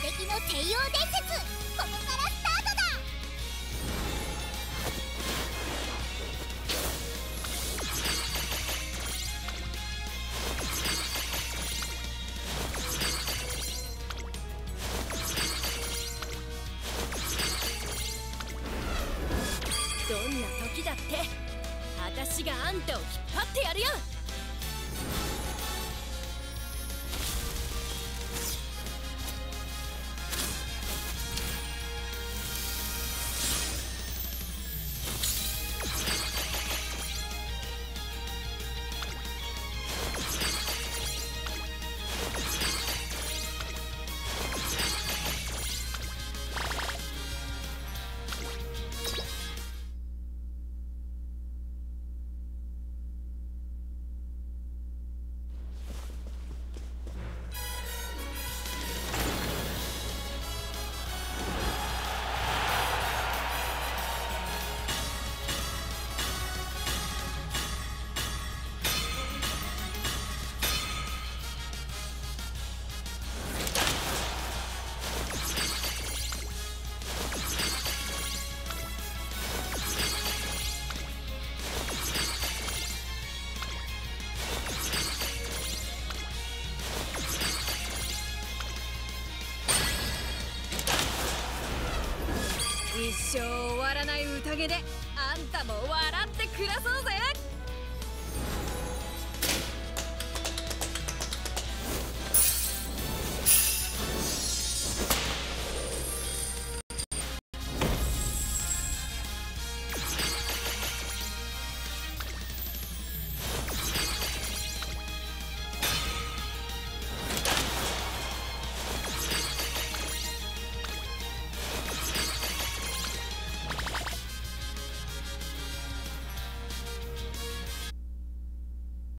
敵の帝王伝説ここからスタートだどんな時だって。私があんたを引っ張ってやるよ。一生終わらない宴であんたも笑って暮らそうぜ